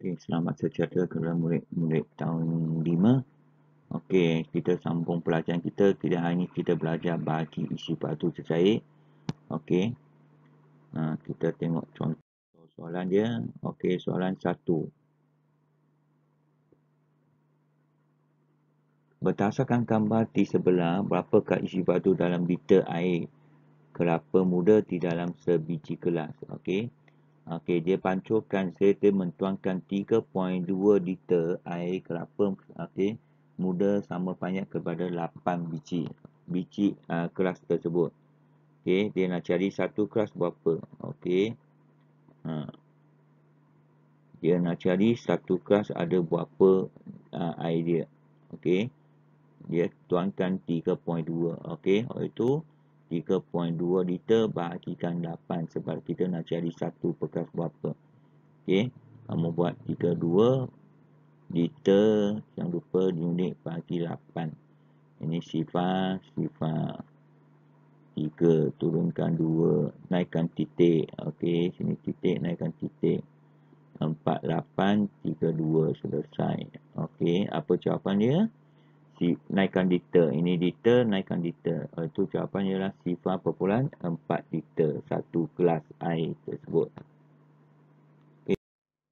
Okay, selamat sejahtera kepada murid-murid tahun 5. Okey, kita sambung pelajaran kita. Kita hari ini kita belajar bagi isi batu cecair. Okey. Ha, kita tengok contoh soalan dia. Okey, soalan satu. Berdasarkan gambar di sebelah, berapakah isi batu dalam liter air kelapa muda di dalam sebiji gelas? Okey. Okey, dia pancurkan serta mentuangkan 3.2 liter air kelapa okey, muda sama banyak kepada 8 biji. Biji uh, kelas tersebut. Okey, dia nak cari satu kelas berapa. Okey. Ha. Dia nak cari satu kelas ada berapa uh, air dia. Okey. Dia tuangkan 3.2. Okey, itu 3.2 liter bahagikan 8 sebab kita nak cari satu bekas berapa. Okey, kamu buat 32 liter jangan lupa unit bagi 8. Ini sifar, sifar 3 turunkan 2 naikkan titik. Okey, sini titik naikkan titik. 4 8 3 2 selesai. Okey, apa jawapan dia? Si, naikkan liter. Ini liter, naikkan liter. Itu jawapan ialah sifar perpuluhan 4 liter. Satu gelas air tersebut. Okay.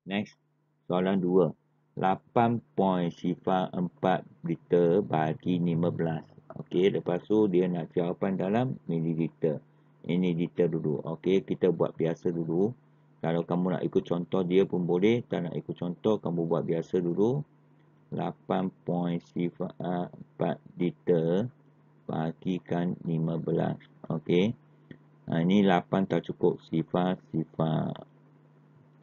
Next. Soalan 2. 8 point sifar 4 liter bagi 15. Okey, lepas tu dia nak jawapan dalam mililiter. Ini liter dulu. Okey, kita buat biasa dulu. Kalau kamu nak ikut contoh dia pun boleh. Tak nak ikut contoh, kamu buat biasa dulu. 8.4 liter bagikan 15 okey. Ha, ini 8 tak cukup. Sifar sifar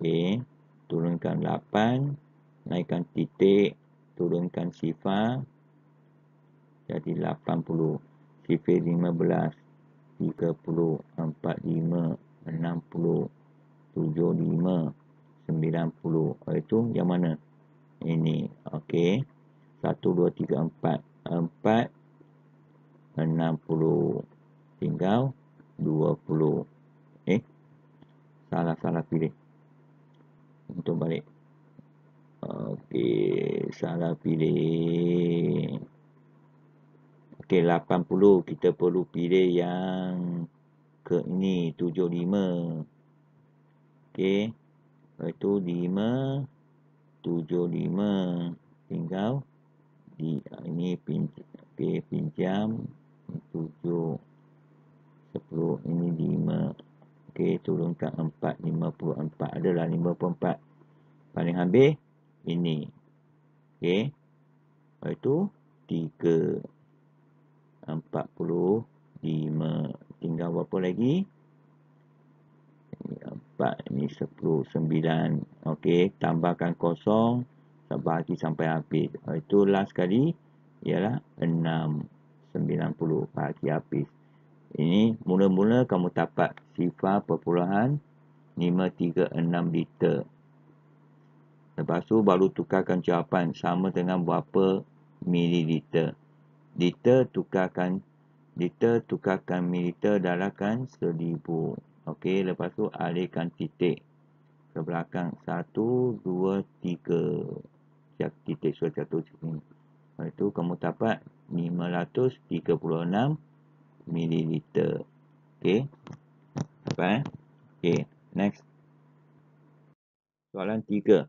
okey. Turunkan 8 naikkan titik. Turunkan sifar jadi 80 sifar 15 30 45 60 75 90 itu yang mana ini. Okey. 1 2 3 4 4 60 tinggal 20 eh? Salah salah pilih. Untuk balik. Okey. Salah pilih. Okey 80 kita perlu pilih yang ke ini 75 okey. Itu 5 tujuh lima tinggal di ini pinjam okay, pinjam tujuh sepuluh ini lima. Okey turunkan empat lima puluh empat. Adalah lima puluh empat paling habis ini. Okey itu tiga empat puluh lima. Tinggal berapa lagi empat ini sepuluh sembilan. Okey tambahkan kosong. Bagi sampai habis. Itu last sekali. Ialah enam sembilan puluh. Bagi habis. Ini mula-mula kamu dapat sifar perpuluhan lima tiga enam liter. Lepas tu baru tukarkan jawapan sama dengan berapa mililiter. Liter tukarkan liter tukarkan mililiter darahkan seribu Okey, lepas tu alihkan titik ke belakang. Satu, dua, tiga. Titik sudah jatuh sini. Lepas tu kamu dapat 536 mililiter. Okey. Apa eh? Okey, next. Soalan tiga.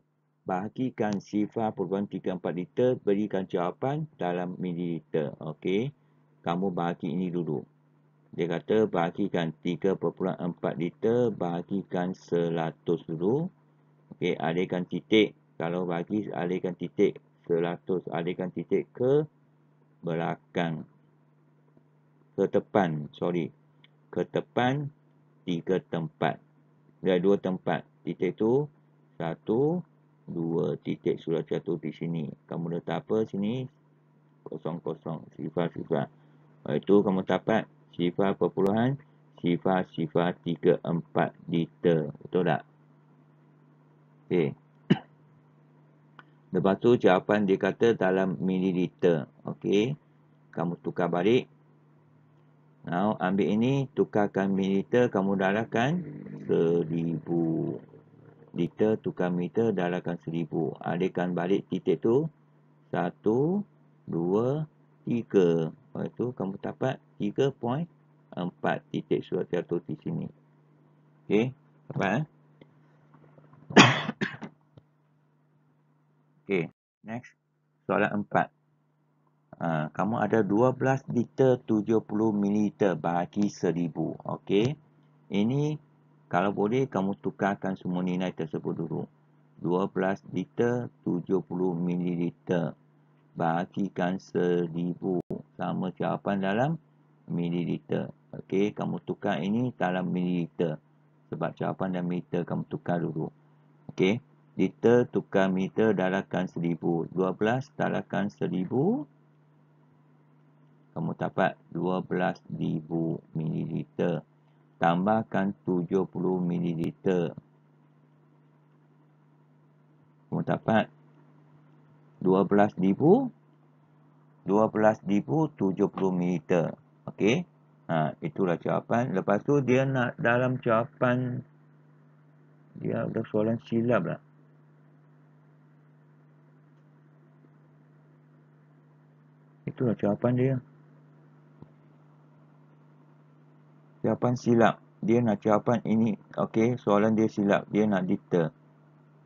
Bahagikan sifar perluan 3-4 liter, berikan jawapan dalam mililiter. Okey. Kamu bahagi ini dulu. Dia kata bahagikan 3.4 liter bahagikan 100 dulu. Okey, alihkan titik. Kalau bagi alihkan titik 100, alihkan titik ke belakang. Ke depan, sorry. Ke depan tiga tempat. Ada dua tempat. Titik tu satu, dua titik sudah jatuh di sini. Kamu letak apa sini? Kosong kosong. Sifar sifar. Itu kamu dapat sifar perpuluhan sifar-sifar 3 4 liter. Betul tak? Okey. Lepas tu jawapan dia kata dalam mililiter. Okey. Kamu tukar balik. Now ambil ini tukarkan mililiter kamu darahkan 1000. liter tukar meter darahkan 1000. Alihkan balik titik tu. 1, 2, 3. Lepas tu kamu dapat 3.4 titik surat jatuh di sini. Okey. Dapat eh? Okey. Next. Soalan 4. Ha, kamu ada 12 liter 70 ml bagi 1000. Okey. Ini kalau boleh kamu tukarkan semua nilai tersebut dulu. 12 liter 70 ml bagikan 1000 sama jawapan dalam mililiter. Okey, kamu tukar ini dalam mililiter. Sebab jawapan dalam mililiter kamu tukar dulu. Okey, liter tukar meter darahkan 1000. 12 darahkan 1000 kamu dapat 12,000 ml. Tambahkan 70 ml. Kamu dapat 12,000 12,070 ml. Okey. Ha, itulah jawapan. Lepas tu dia nak dalam jawapan dia ada soalan silap lah. Itulah jawapan dia. jawapan silap. Dia nak jawapan ini. Okey, soalan dia silap. Dia nak liter.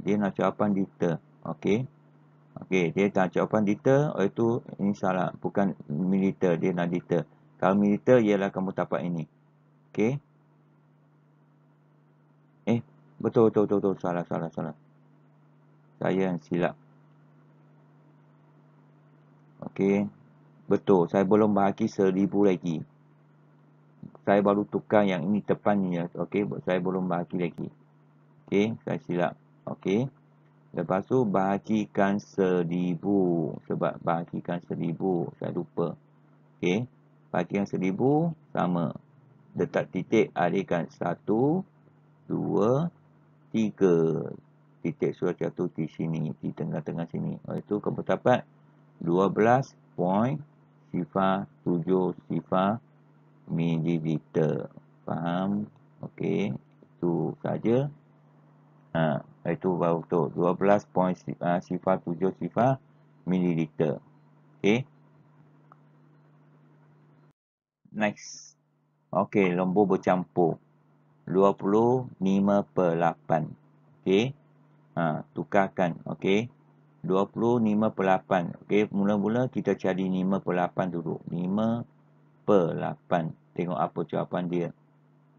Dia nak jawapan liter. Okey. Okey, dia nak jawapan liter. Oh, itu ini salah. Bukan militer. Dia nak liter. Kalau militer, ialah kamu dapat ini. Okey. Eh, betul, betul, betul, betul. Salah, salah, salah. Saya yang silap. Okey. Betul. Saya belum bahagi seribu lagi saya baru tukar yang ini depannya okey saya belum bahagi lagi okey saya silap okey lepas tu bahagikan seribu sebab bahagikan seribu saya lupa okey bahagikan seribu sama letak titik alihkan satu dua tiga titik sudah jatuh di sini di tengah-tengah sini itu kamu dapat 12 point sifar 7 sifar mililiter. Faham? Okey. Itu saja. Ha, itu baru tu 12 point uh, sifar 7 sifar mililiter. Okey. Next. Okey, lembu bercampur. 25 per 8. Okey. Ha, tukarkan. Okey. 25 per 8. Okey, mula-mula kita cari 5 per 8 dulu. 5 per 8 tengok apa jawapan dia.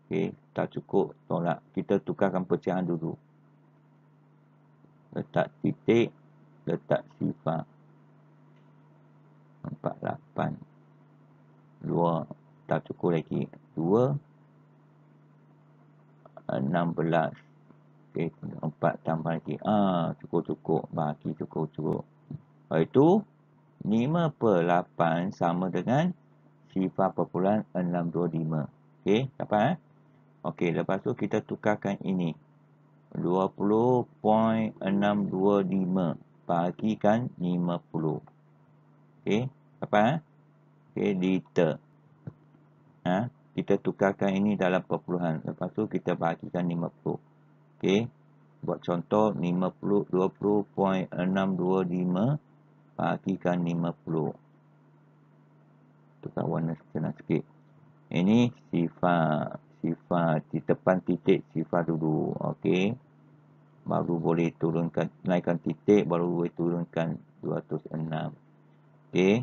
Okey, tak cukup tolak. Kita tukarkan pecahan dulu. Letak titik, letak sifar. 48. 2 tak cukup lagi. 2 16. Okey, 4 tambah lagi. Ah, cukup-cukup. Bagi cukup-cukup. Lepas itu 5 per 8 sama dengan sifar perpuluhan 625. Okey, dapat eh? Okey, lepas tu kita tukarkan ini. 20.625 bagikan 50. Okey, dapat eh? Okey, liter. Ha? Kita tukarkan ini dalam perpuluhan. Lepas tu kita bagikan 50. Okey. Buat contoh 50 20.625 bagikan 50 tukar warna sikit ini sifar sifar di depan titik sifar dulu okey baru boleh turunkan naikkan titik baru boleh turunkan 206 okey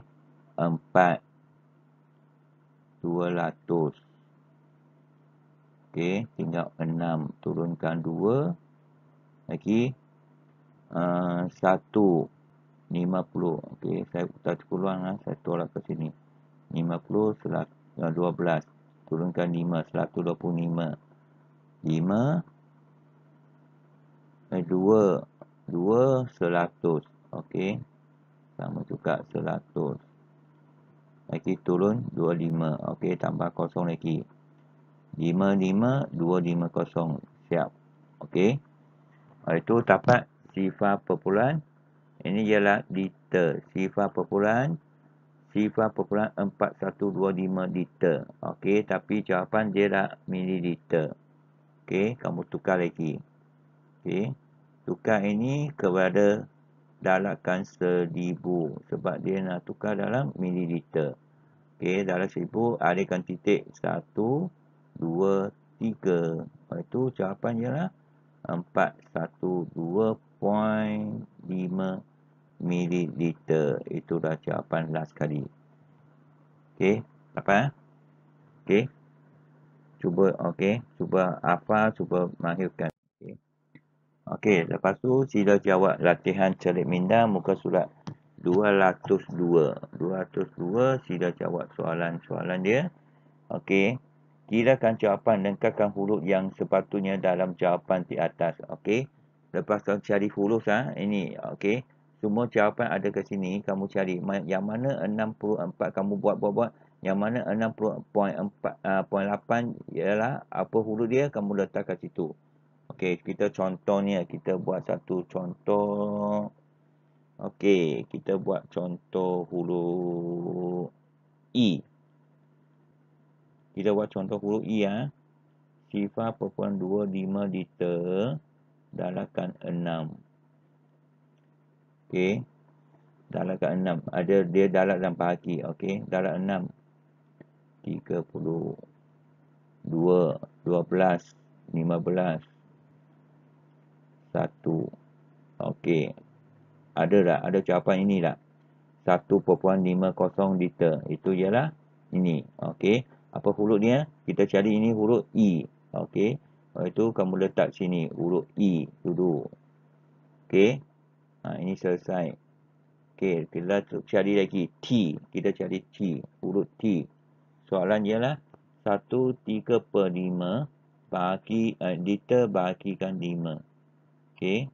4 200 okey tinggal 6 turunkan 2 lagi uh, 1 50 okey saya tak peluang lah saya tolak ke sini. 50 12 turunkan 5 125 5 eh 2 2 100 okey. Sama juga 100 lagi turun 25 okey tambah kosong lagi. 55 250 siap. Okey. Itu dapat sifar perpuluhan. Ini ialah liter. Sifar perpuluhan sifar perpuluhan 4125 liter. Okey, tapi jawapan dia dah mililiter. Okey, kamu tukar lagi. Okey, tukar ini kepada dalakan seribu. Sebab dia nak tukar dalam mililiter. Okey, dalam seribu alihkan titik 1, 2, 3. Lepas itu, jawapan ialah 412.5 liter mililiter. Itu dah jawapan last kali. Okey, apa? Okey. Cuba okey, cuba apa, cuba mahirkan. Okey. Okey, lepas tu sila jawab latihan celik minda muka surat 202. 202 sila jawab soalan-soalan dia. Okey. Kirakan jawapan dan kakang huruf yang sepatutnya dalam jawapan di atas. Okey. Lepas kamu cari huruf ha, ini okey. Semua jawapan ada ke sini, kamu cari yang mana 64 kamu buat-buat-buat, yang mana 60.4 uh, ialah apa huruf dia kamu letak kat situ. Okey, kita contohnya kita buat satu contoh Okey, kita buat contoh huruf E. Kita buat contoh huruf E ya. Sifar perpuluhan 25 liter dalakan 6. Okey. Dalakan 6. Ada dia dalak dan bahagi. Okey, dalak 6. 30 2 12 15 1 Okey. Ada tak? Ada jawapan ini tak? 1.50 liter. Itu ialah ini. Okey. Apa huruf dia kita cari ini huruf e. Okey. Itu kamu letak sini. Huruf e dulu. Okey ha, ini selesai. Okey kita cari lagi. T. Kita cari t. Huruf t. Soalan ialah 1 3 per 5 bagi uh, liter bahagikan 5 okey.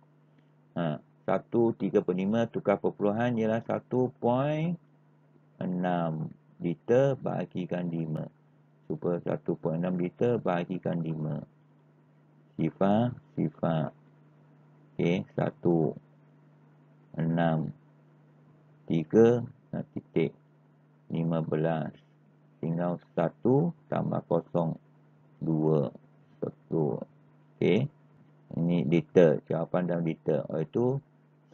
Ha 1 3 per 5 tukar perpuluhan ialah 1.6 liter bahagikan 5 super 1.6 liter bahagikan 5 sifar sifar ok 1 6 3 titik 15 tinggal 1 tambah 0 2 1 ok ini liter jawapan dalam liter iaitu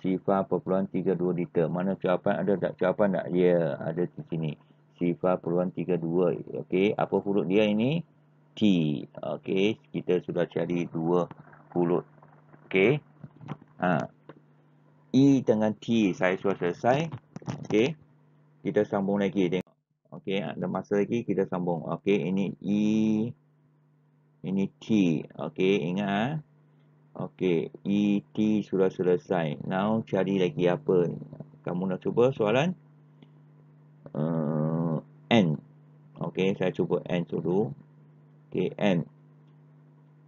sifar perpuluhan 32 liter. Mana jawapan ada tak jawapan tak? Ya, yeah, ada di sini. Sifar perpuluhan 32. Okey, apa huruf dia ini? T. Okey, kita sudah cari dua huruf. Okey. Ha. E dengan T saya sudah selesai. Okey. Kita sambung lagi tengok. Okey, ada masa lagi kita sambung. Okey, ini E. Ini T. Okey, ingat ha? Okey, ET sudah selesai. Now cari lagi apa? Kamu nak cuba soalan? Uh, N. Okey, saya cuba N dulu. Okey, N.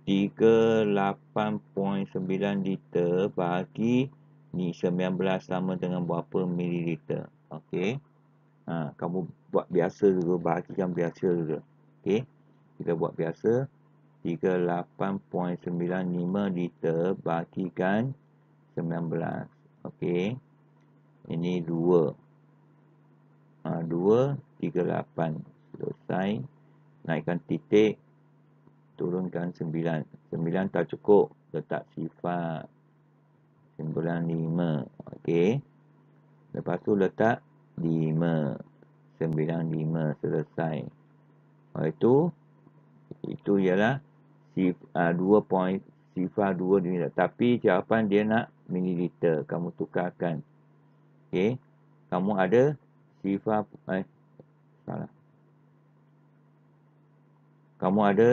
38.9 liter bagi ni 19 sama dengan berapa mililiter. Okey. Ha, kamu buat biasa dulu, bahagikan biasa dulu. Okey. Kita buat biasa. 38.95 liter bahagikan 19. Okey. Ini 2. Ha, 2, 38. Selesai. Naikkan titik. Turunkan 9. 9 tak cukup. Letak sifat. 95. Okey. Lepas tu letak 5. 95. Selesai. Lepas itu. Itu ialah sif, uh, 2 point sifar 2 mililiter. Tapi jawapan dia nak mililiter. Kamu tukarkan. Okey. Kamu ada sifar eh, salah. Kamu ada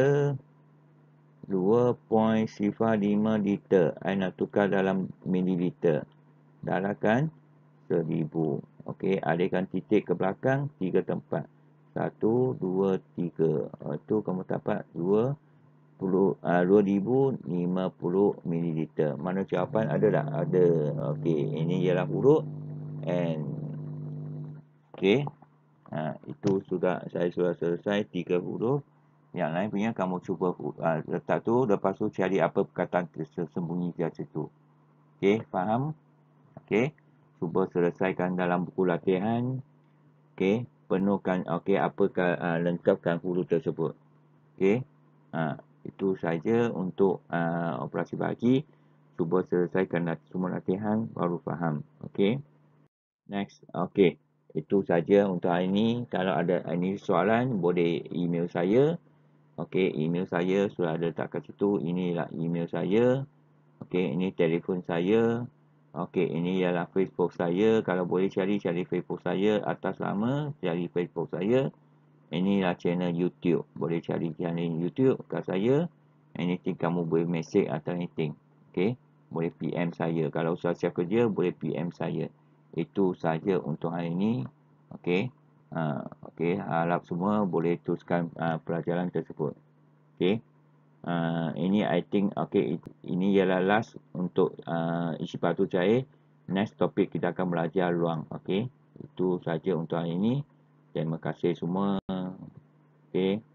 2.05 liter. Saya nak tukar dalam mililiter. Darahkan 1000. Okey, alihkan titik ke belakang 3 tempat. 1 2 3. Itu kamu dapat 2 uh, 2050 ml. Mana jawapan ada tak? Ada. Okey, ini ialah huruf N. Okey. Ha, itu sudah saya sudah selesai tiga huruf. Yang lain punya kamu cuba uh, letak tu lepas tu cari apa perkataan tersembunyi di situ. Okey, faham? Okey. Cuba selesaikan dalam buku latihan. Okey, penuhkan okey apa uh, lengkapkan huruf tersebut. Okey. Ha, itu saja untuk uh, operasi bagi cuba selesaikan semua latihan baru faham. Okey. Next. Okey. Itu saja untuk hari ini. Kalau ada any soalan boleh email saya. Okey, email saya sudah ada letak kat situ. Inilah email saya. Okey, ini telefon saya. Okey, ini ialah Facebook saya. Kalau boleh cari, cari Facebook saya. Atas nama, cari Facebook saya. Inilah channel YouTube. Boleh cari channel YouTube kat saya. Anything kamu boleh message atau anything. Okey, boleh PM saya. Kalau usah siap kerja, boleh PM saya. Itu saja untuk hari ini. Okey. Uh, Okey, harap semua boleh teruskan uh, pelajaran tersebut. Okey. Uh, ini I think okay ini ialah last untuk uh, isi batu cair. Next topik kita akan belajar luang okay itu saja untuk hari ini. Terima kasih semua. Okay